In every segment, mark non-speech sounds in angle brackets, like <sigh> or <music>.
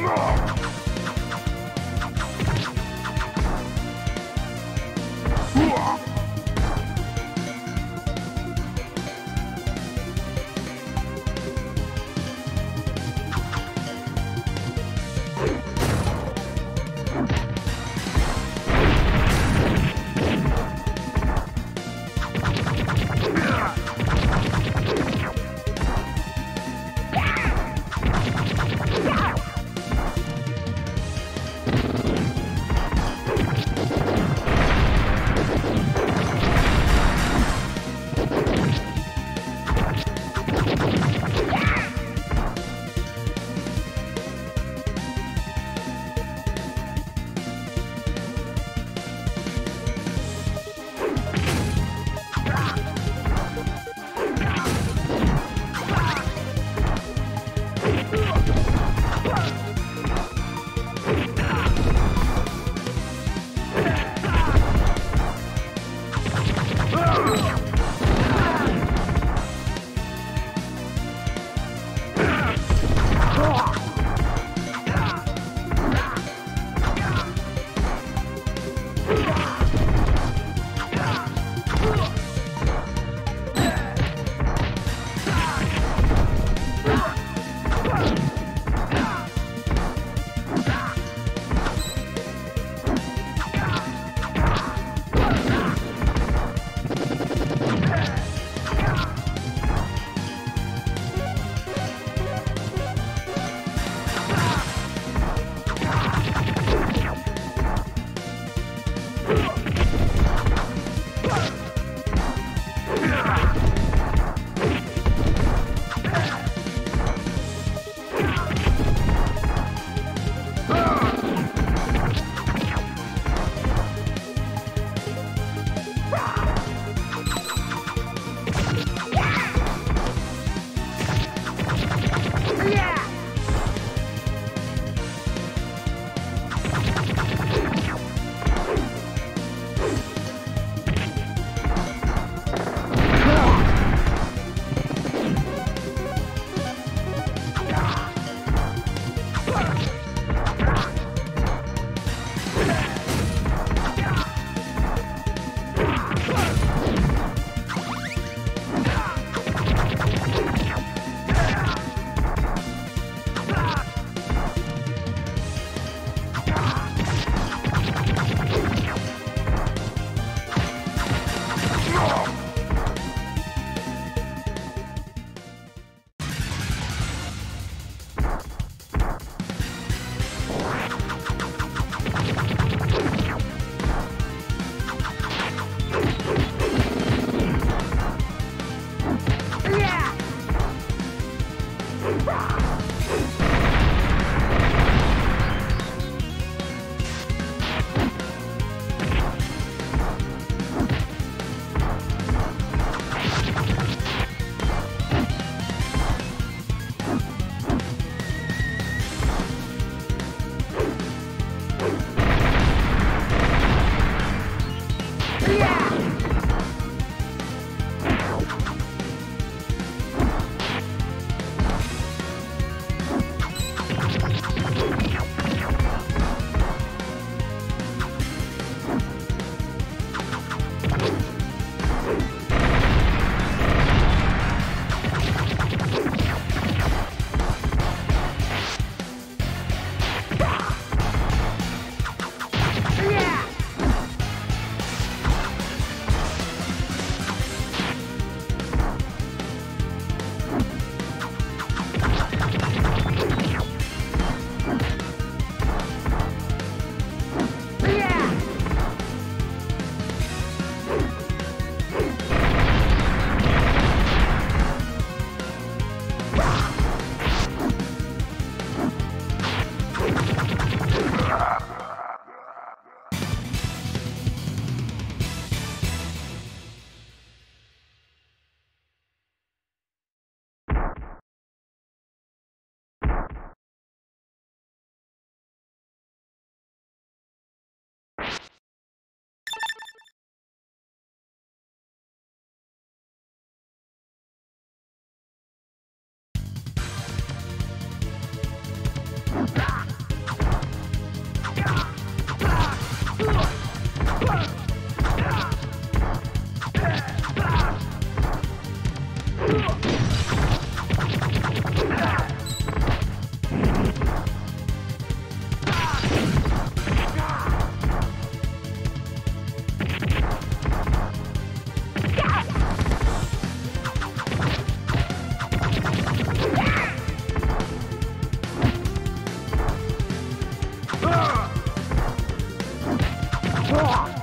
Mark! Ah!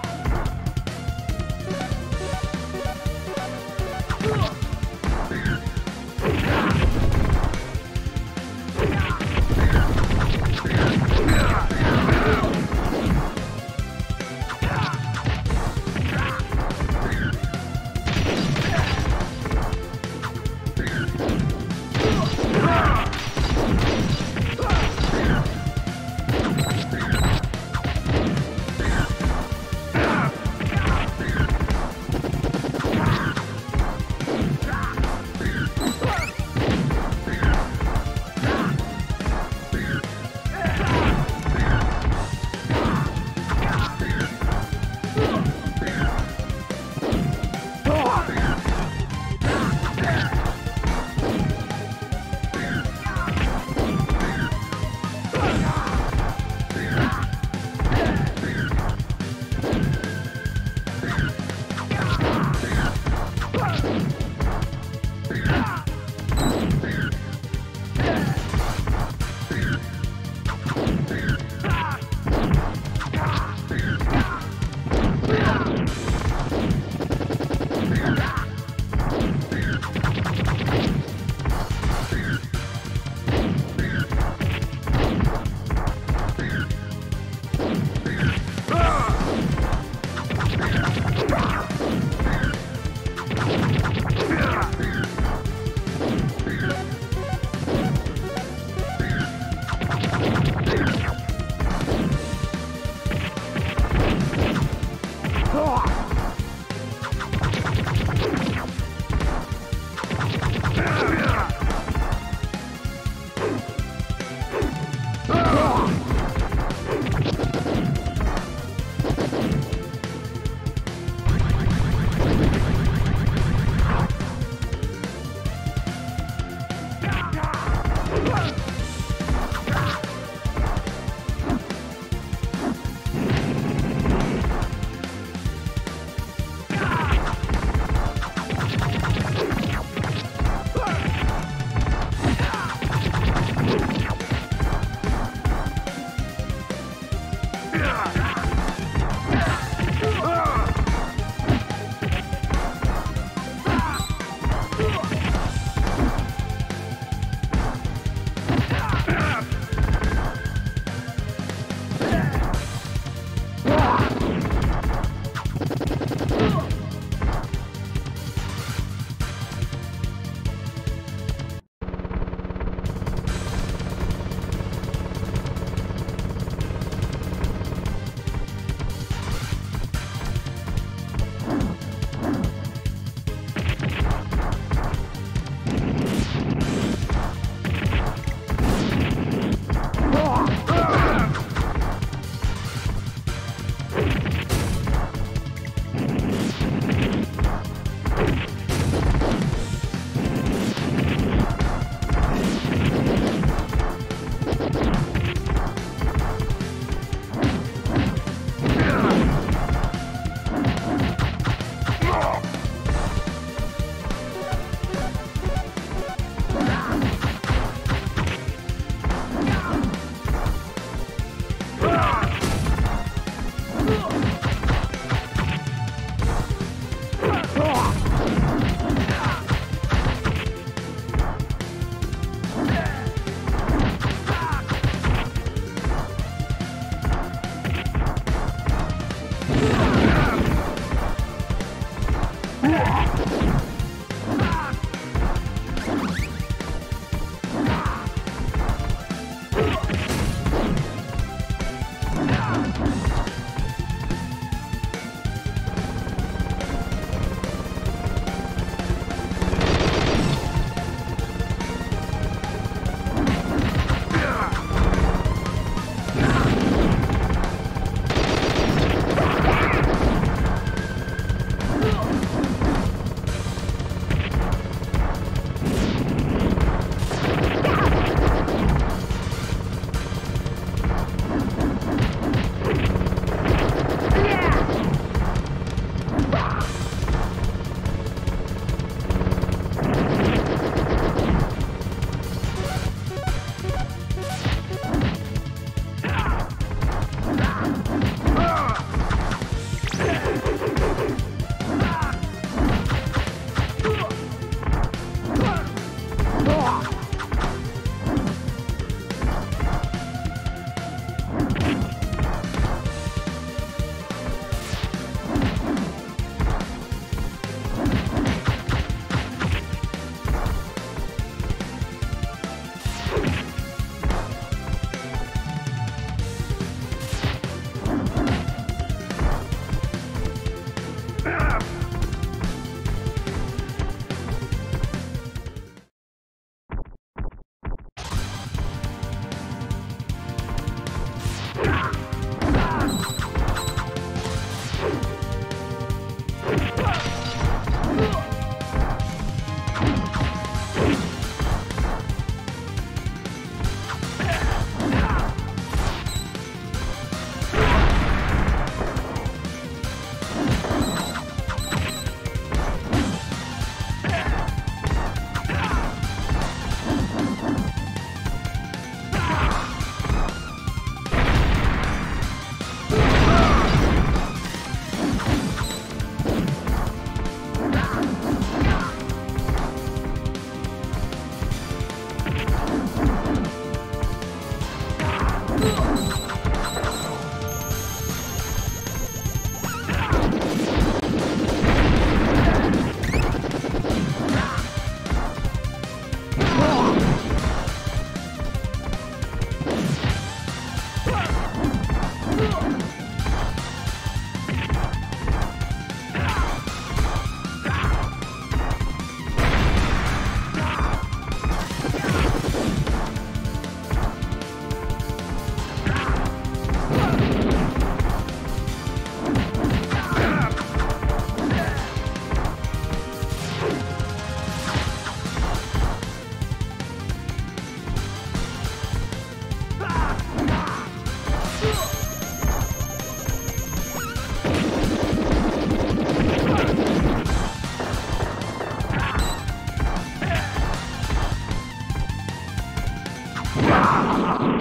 Ah! <laughs>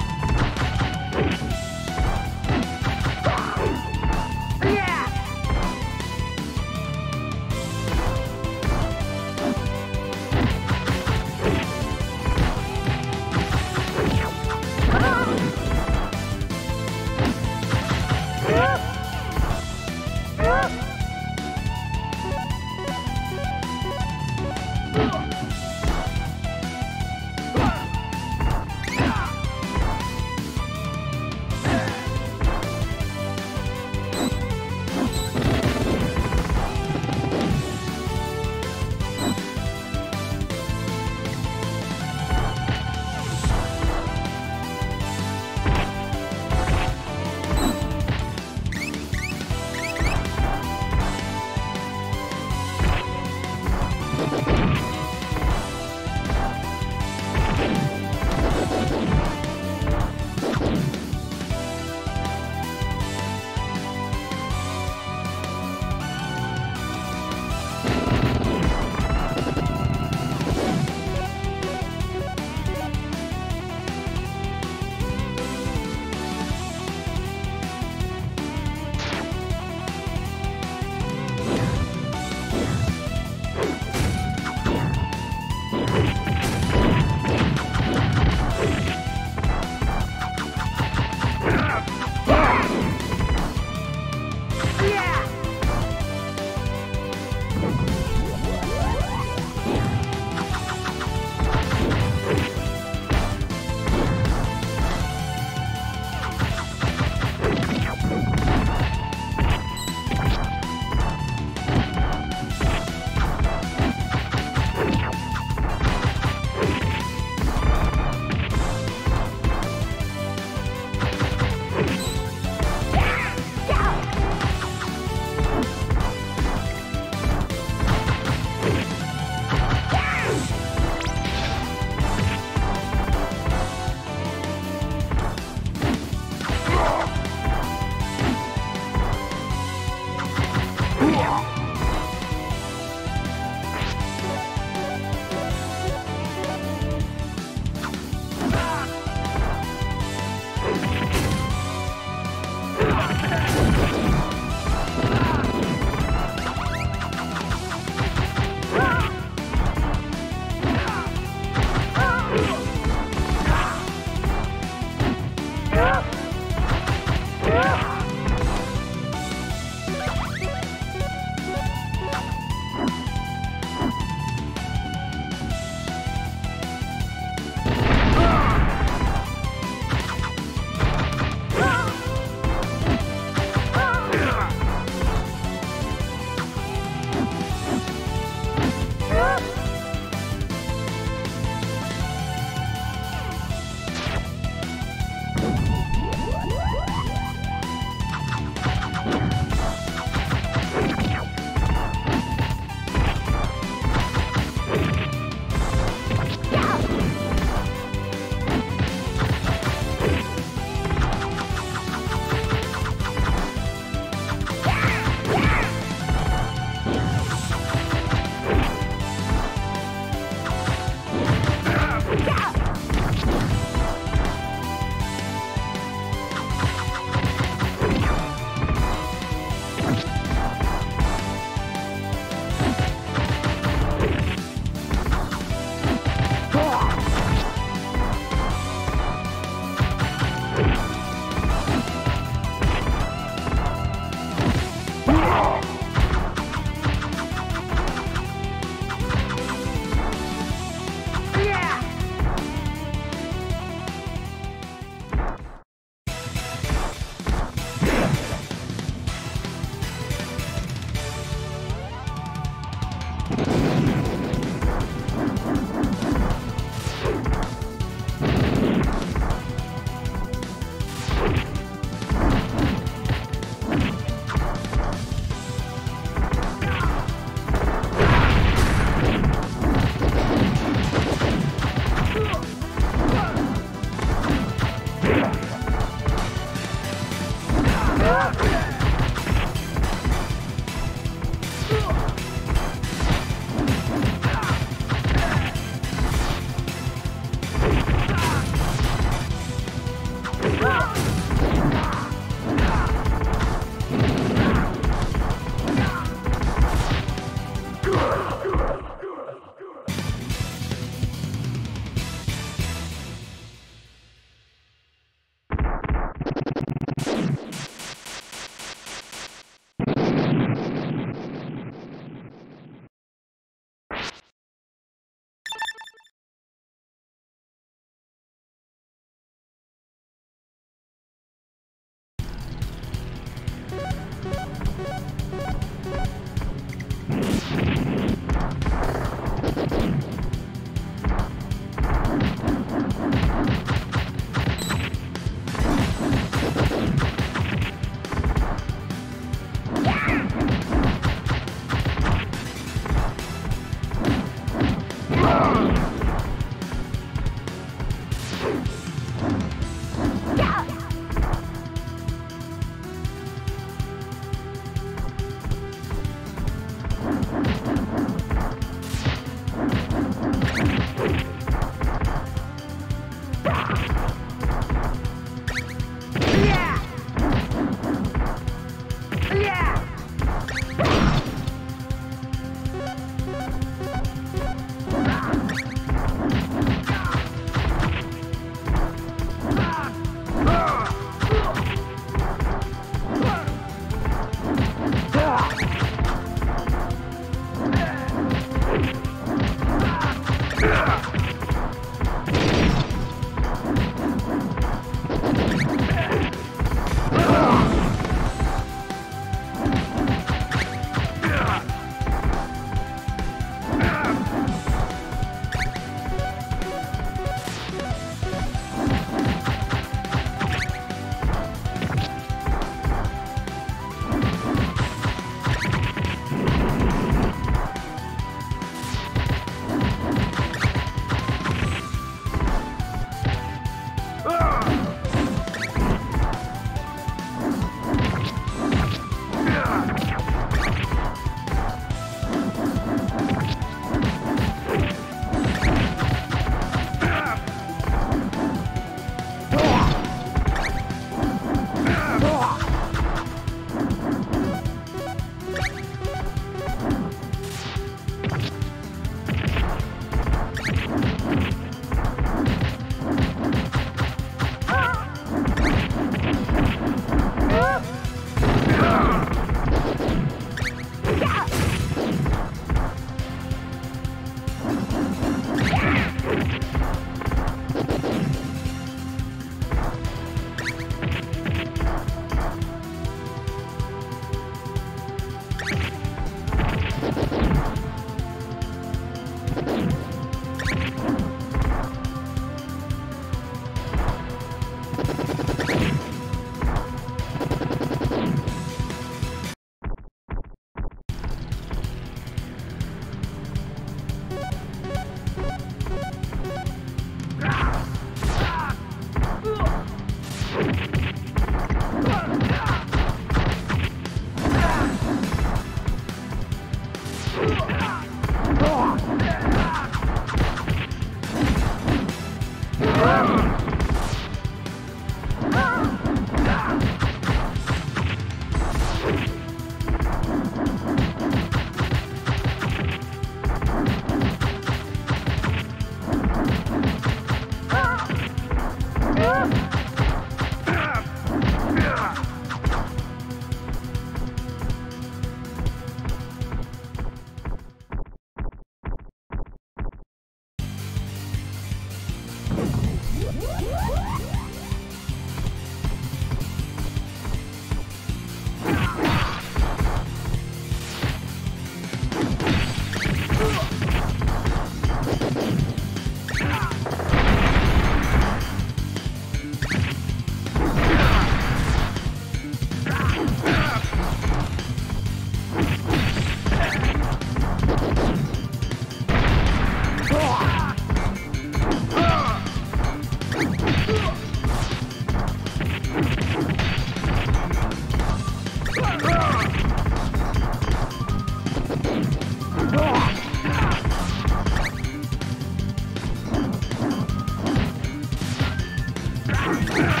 Yeah.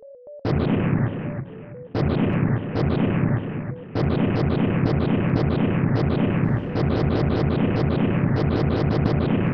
Thank you.